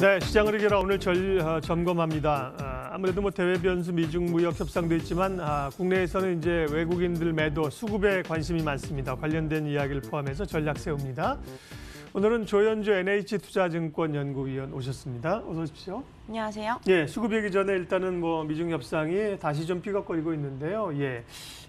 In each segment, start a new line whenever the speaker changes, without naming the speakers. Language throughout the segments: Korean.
네, 시장을 이겨라 오늘 절, 어, 점검합니다. 아, 아무래도 뭐 대외 변수 미중 무역 협상도 있지만 아, 국내에서는 이제 외국인들 매도 수급에 관심이 많습니다. 관련된 이야기를 포함해서 전략 세웁니다. 오늘은 조현주 NH투자증권 연구위원 오셨습니다. 어서 오십시오.
안녕하세요.
예, 수급 얘기 전에 일단은 뭐 미중 협상이 다시 좀 삐걱거리고 있는데요. 예.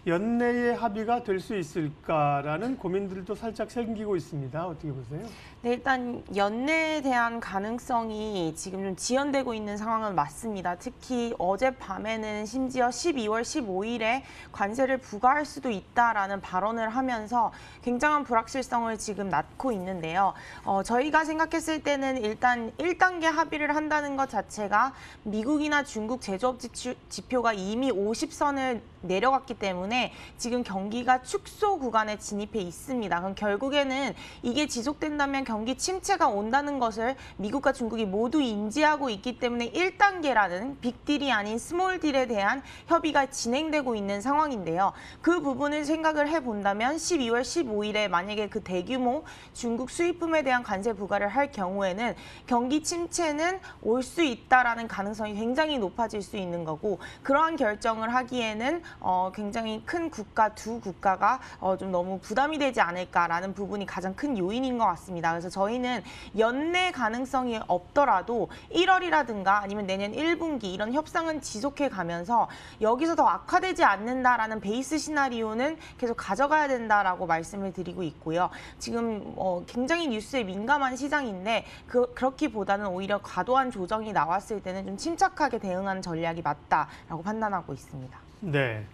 연내에 합의가 될 수 있을까라는 고민들도 살짝 생기고 있습니다. 어떻게 보세요?
네, 일단 연내에 대한 가능성이 지금 좀 지연되고 있는 상황은 맞습니다. 특히 어젯밤에는 심지어 12월 15일에 관세를 부과할 수도 있다라는 발언을 하면서 굉장한 불확실성을 지금 낳고 있는데요. 어, 저희가 생각했을 때는 일단 1단계 합의를 한다는 것 자체 가 미국이나 중국 제조업 지표가 이미 50선을 내려갔기 때문에 지금 경기가 축소 구간에 진입해 있습니다. 그럼 결국에는 이게 지속된다면 경기 침체가 온다는 것을 미국과 중국이 모두 인지하고 있기 때문에 1단계라는 빅딜이 아닌 스몰딜에 대한 협의가 진행되고 있는 상황인데요. 그 부분을 생각을 해본다면 12월 15일에 만약에 그 대규모 중국 수입품에 대한 관세 부과를 할 경우에는 경기 침체는 올 수 있다 라는 가능성이 굉장히 높아질 수 있는 거고 그러한 결정을 하기에는 어, 굉장히 큰 국가 두 국가가 어, 좀 너무 부담이 되지 않을까라는 부분이 가장 큰 요인인 것 같습니다. 그래서 저희는 연내 가능성이 없더라도 1월이라든가 아니면 내년 1분기 이런 협상은 지속해 가면서 여기서 더 악화되지 않는다라는 베이스 시나리오는 계속 가져가야 된다라고 말씀을 드리고 있고요. 지금 어, 굉장히 뉴스에 민감한 시장인데 그, 그렇기보다는 오히려 과도한 조정이 나 왔을 때는 좀 침착하게 대응하는 전략이 맞다라고 판단하고 있습니다.
네.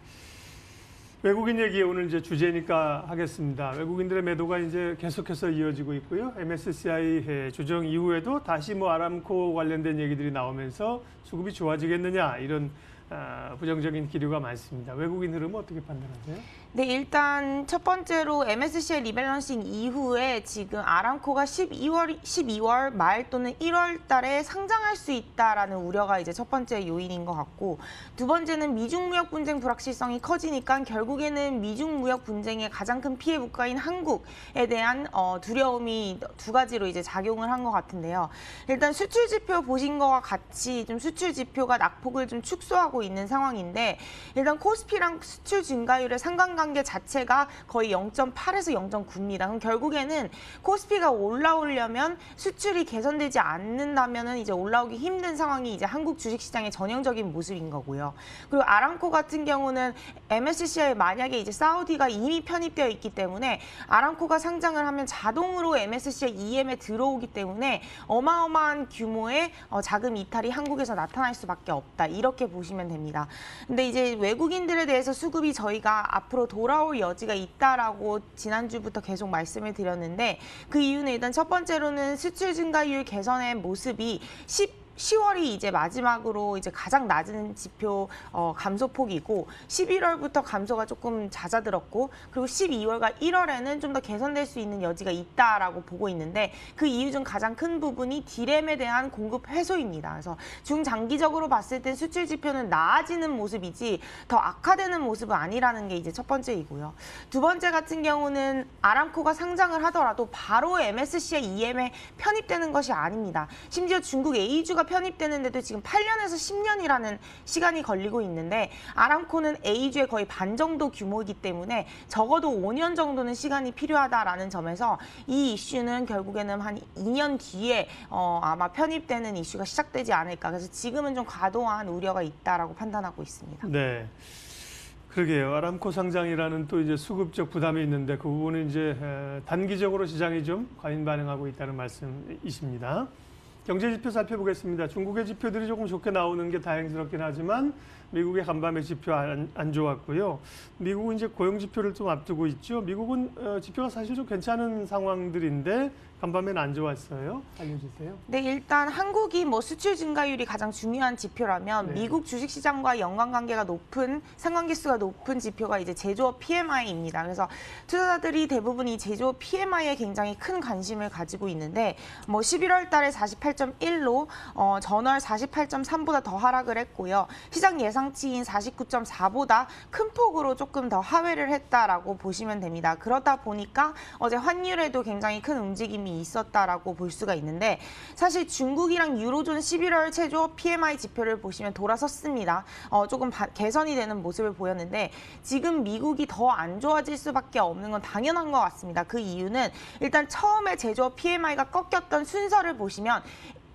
외국인 얘기 오늘 이제 주제니까 하겠습니다. 외국인들의 매도가 이제 계속해서 이어지고 있고요. MSCI 조정 이후에도 다시 뭐 아람코 관련된 얘기들이 나오면서 수급이 좋아지겠느냐 이런 아, 부정적인 기류가 많습니다. 외국인 흐름은 어떻게 판단하세요?
네, 일단 첫 번째로 MSCI 리밸런싱 이후에 지금 아람코가 12월 12월 말 또는 1월 달에 상장할 수 있다라는 우려가 이제 첫 번째 요인인 것 같고 두 번째는 미중 무역 분쟁 불확실성이 커지니까 결국에는 미중 무역 분쟁의 가장 큰 피해 국가인 한국에 대한 어, 두려움이 두 가지로 이제 작용을 한 것 같은데요. 일단 수출 지표 보신 거와 같이 좀 수출 지표가 낙폭을 좀 축소하고 있는 상황인데 일단 코스피랑 수출 증가율의 상 관관계 자체가 거의 0.8에서 0.9입니다. 그럼 결국에는 코스피가 올라오려면 수출이 개선되지 않는다면 은 이제 올라오기 힘든 상황이 이제 한국 주식시장의 전형적인 모습인 거고요. 그리고 아람코 같은 경우는 MSCI에 만약에 이제 사우디가 이미 편입되어 있기 때문에 아람코가 상장을 하면 자동으로 MSCI EM에 들어오기 때문에 어마어마한 규모의 어, 자금 이탈이 한국에서 나타날 수밖에 없다. 이렇게 보시면 됩니다. 근데 이제 외국인들에 대해서 수급이 저희가 앞으로 돌아올 여지가 있다라고 지난주부터 계속 말씀을 드렸는데 그 이유는 일단 첫 번째로는 수출 증가율 개선의 모습이 10 10월이 이제 마지막으로 이제 가장 낮은 지표 어, 감소폭이고 11월부터 감소가 조금 잦아들었고 그리고 12월과 1월에는 좀 더 개선될 수 있는 여지가 있다라고 보고 있는데 그 이유 중 가장 큰 부분이 디램에 대한 공급 해소입니다. 그래서 중장기적으로 봤을 땐 수출 지표는 나아지는 모습이지 더 악화되는 모습은 아니라는 게 이제 첫 번째이고요. 두 번째 같은 경우는 아람코가 상장을 하더라도 바로 MSCI EM에 편입되는 것이 아닙니다. 심지어 중국 A주가 편입되는데도 지금 8년에서 10년이라는 시간이 걸리고 있는데 아람코는 A주의 거의 반 정도 규모이기 때문에 적어도 5년 정도는 시간이 필요하다라는 점에서 이 이슈는 결국에는 한 2년 뒤에 어, 아마 편입되는 이슈가 시작되지 않을까. 그래서 지금은 좀 과도한 우려가 있다라고 판단하고 있습니다.
네. 그러게요. 아람코 상장이라는 또 이제 수급적 부담이 있는데 그 부분은 이제 에, 단기적으로 시장이 좀 과민 반응하고 있다는 말씀이십니다. 경제 지표 살펴보겠습니다. 중국의 지표들이 조금 좋게 나오는 게 다행스럽긴 하지만 미국의 간밤의 지표 안, 안 좋았고요. 미국은 이제 고용 지표를 좀 앞두고 있죠. 미국은 어, 지표가 사실 좀 괜찮은 상황들인데 간밤에는 안 좋았어요. 알려주세요.
네, 일단 한국이 뭐 수출 증가율이 가장 중요한 지표라면
네.
미국 주식시장과 연관관계가 높은 상관계수가 높은 지표가 이제 제조업 PMI입니다. 그래서 투자자들이 대부분 이 제조업 PMI에 굉장히 큰 관심을 가지고 있는데 뭐 11월 달에 48.1로 어, 전월 48.3보다 더 하락을 했고요. 시장 예상 예상치인 49.4보다 큰 폭으로 조금 더 하회를 했다라고 보시면 됩니다. 그러다 보니까 어제 환율에도 굉장히 큰 움직임이 있었다라고 볼 수가 있는데 사실 중국이랑 유로존 11월 최저 PMI 지표를 보시면 돌아섰습니다. 어, 조금 바- 개선이 되는 모습을 보였는데 지금 미국이 더 안 좋아질 수밖에 없는 건 당연한 것 같습니다. 그 이유는 일단 처음에 제조업 PMI가 꺾였던 순서를 보시면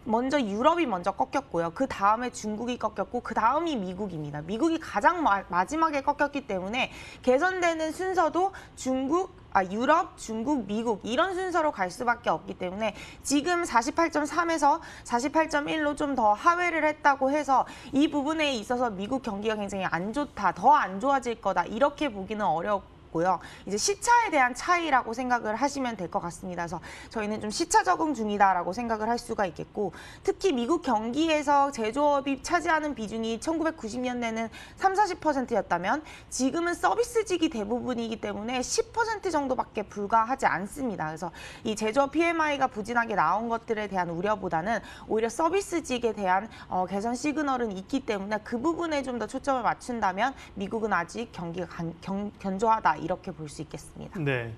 먼저 유럽이 먼저 꺾였고요. 그 다음에 중국이 꺾였고 그 다음이 미국입니다. 미국이 가장 마, 마지막에 꺾였기 때문에 개선되는 순서도 중국 아, 유럽, 중국, 미국 이런 순서로 갈 수밖에 없기 때문에 지금 48.3에서 48.1로 좀 더 하회를 했다고 해서 이 부분에 있어서 미국 경기가 굉장히 안 좋다, 더 안 좋아질 거다 이렇게 보기는 어렵고 고요. 이제 시차에 대한 차이라고 생각을 하시면 될 것 같습니다. 그래서 저희는 좀 시차 적응 중이다라고 생각을 할 수가 있겠고 특히 미국 경기에서 제조업이 차지하는 비중이 1990년대는 3, 40%였다면 지금은 서비스직이 대부분이기 때문에 10% 정도밖에 불과하지 않습니다. 그래서 이 제조업 PMI가 부진하게 나온 것들에 대한 우려보다는 오히려 서비스직에 대한 어, 개선 시그널은 있기 때문에 그 부분에 좀 더 초점을 맞춘다면 미국은 아직 경기가 간- 경- 견조하다 이렇게 볼 수 있겠습니다.
네.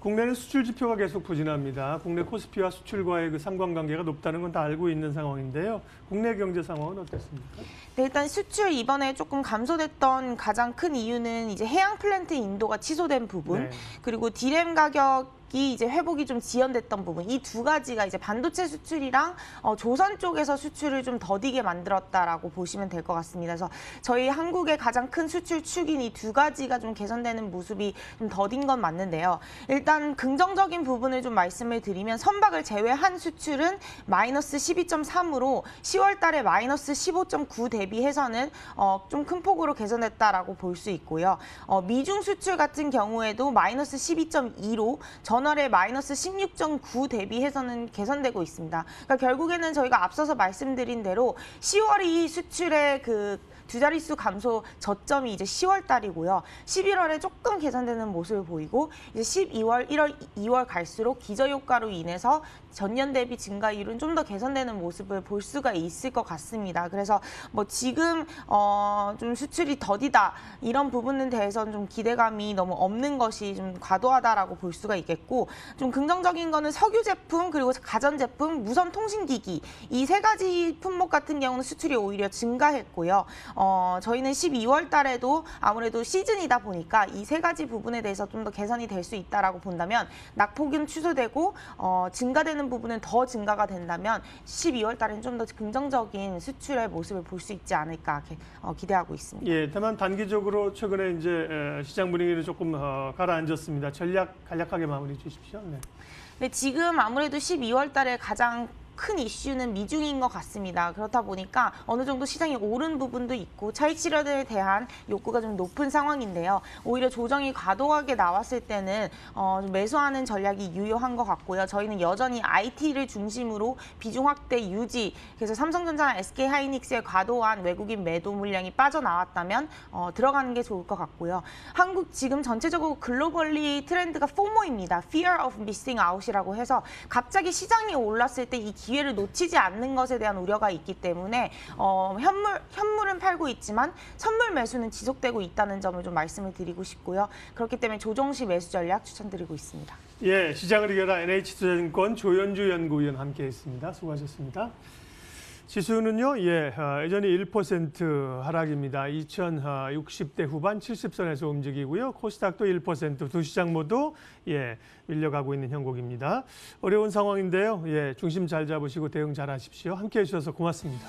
국내는 수출 지표가 계속 부진합니다. 국내 코스피와 수출과의 그 상관관계가 높다는 건 다 알고 있는 상황인데요. 국내 경제 상황은 어떻습니까?
네, 일단 수출 이번에 조금 감소됐던 가장 큰 이유는 이제 해양 플랜트 인도가 취소된 부분
네.
그리고 디램 가격 이 이제 회복이 좀 지연됐던 부분 이 두 가지가 이제 반도체 수출이랑 어, 조선 쪽에서 수출을 좀 더디게 만들었다라고 보시면 될 것 같습니다. 그래서 저희 한국의 가장 큰 수출 축인 이 두 가지가 좀 개선되는 모습이 좀 더딘 건 맞는데요. 일단 긍정적인 부분을 좀 말씀을 드리면 선박을 제외한 수출은 마이너스 12.3으로 10월 달에 마이너스 15.9 대비해서는 어, 좀 큰 폭으로 개선됐다라고 볼 수 있고요. 어, 미중 수출 같은 경우에도 마이너스 12.2로 전 월에 마이너스 16.9 대비해서는 개선되고 있습니다. 그러니까 결국에는 저희가 앞서서 말씀드린 대로 10월이 수출의 그 두 자릿수 감소 저점이 이제 10월 달이고요. 11월에 조금 개선되는 모습을 보이고 이제 12월, 1월, 2월 갈수록 기저 효과로 인해서 전년 대비 증가율은 좀 더 개선되는 모습을 볼 수가 있을 것 같습니다. 그래서 뭐 지금 어, 좀 수출이 더디다 이런 부분에 대해서는 좀 기대감이 너무 없는 것이 좀 과도하다라고 볼 수가 있겠고 좀 긍정적인 거는 석유 제품 그리고 가전 제품, 무선 통신기기 이 세 가지 품목 같은 경우는 수출이 오히려 증가했고요. 어, 저희는 12월 달에도 아무래도 시즌이다 보니까 이 세 가지 부분에 대해서 좀 더 개선이 될 수 있다라고 본다면 낙폭은 취소되고 어, 증가되는 부분은 더 증가가 된다면 12월 달에는 좀더 긍정적인 수출의 모습을 볼 수 있지 않을까 기- 어, 기대하고 있습니다.
예, 다만 단기적으로 최근에 이제 에, 시장 분위기를 조금 어, 가라앉았습니다. 전략 간략하게 마무리 주십시오. 네.
근데 지금 아무래도 12월 달에 가장 큰 이슈는 미중인 것 같습니다. 그렇다 보니까 어느 정도 시장이 오른 부분도 있고 차익 실현에 대한 욕구가 좀 높은 상황인데요. 오히려 조정이 과도하게 나왔을 때는 어, 좀 매수하는 전략이 유효한 것 같고요. 저희는 여전히 IT를 중심으로 비중 확대 유지. 그래서 삼성전자나 SK 하이닉스의 과도한 외국인 매도 물량이 빠져나왔다면 어, 들어가는 게 좋을 것 같고요. 한국 지금 전체적으로 글로벌리 트렌드가 FOMO입니다. Fear of Missing Out이라고 해서 갑자기 시장이 올랐을 때 이 기회를 놓치지 않는 것에 대한 우려가 있기 때문에 어, 현물 현물은 팔고 있지만 선물 매수는 지속되고 있다는 점을 좀 말씀을 드리고 싶고요. 그렇기 때문에 조정 시 매수 전략 추천드리고 있습니다.
예, 시장을 이겨라 NH투자증권 조현주 연구위원 함께했습니다. 수고하셨습니다. 지수는요, 예, 어, 여전히 1% 하락입니다. 2060대 후반 70선에서 움직이고요. 코스닥도 1%두 시장 모두 예, 밀려가고 있는 형국입니다. 어려운 상황인데요. 예, 중심 잘 잡으시고 대응 잘 하십시오. 함께 해 주셔서 고맙습니다.